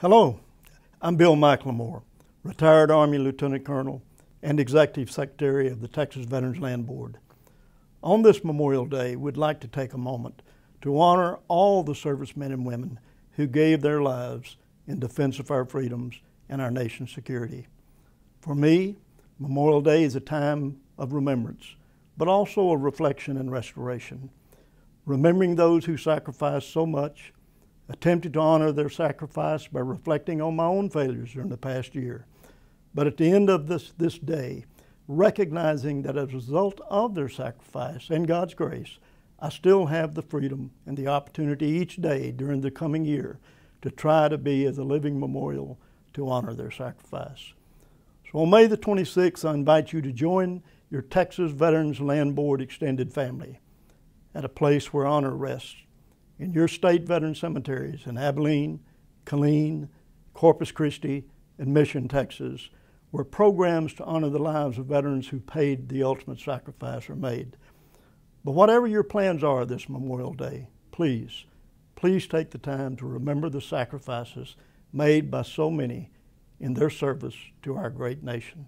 Hello, I'm Bill McLemore, retired Army Lieutenant Colonel and Executive Secretary of the Texas Veterans Land Board. On this Memorial Day, we'd like to take a moment to honor all the servicemen and women who gave their lives in defense of our freedoms and our nation's security. For me, Memorial Day is a time of remembrance, but also a reflection and restoration. Remembering those who sacrificed so much attempted to honor their sacrifice by reflecting on my own failures during the past year. But at the end of this, this day, recognizing that as a result of their sacrifice and God's grace, I still have the freedom and the opportunity each day during the coming year to try to be as a living memorial to honor their sacrifice. So on May the 26th, I invite you to join your Texas Veterans Land Board extended family at a place where honor rests in your state veteran cemeteries in Abilene, Killeen, Corpus Christi, and Mission, Texas, where programs to honor the lives of veterans who paid the ultimate sacrifice are made. But whatever your plans are this Memorial Day, please, please take the time to remember the sacrifices made by so many in their service to our great nation.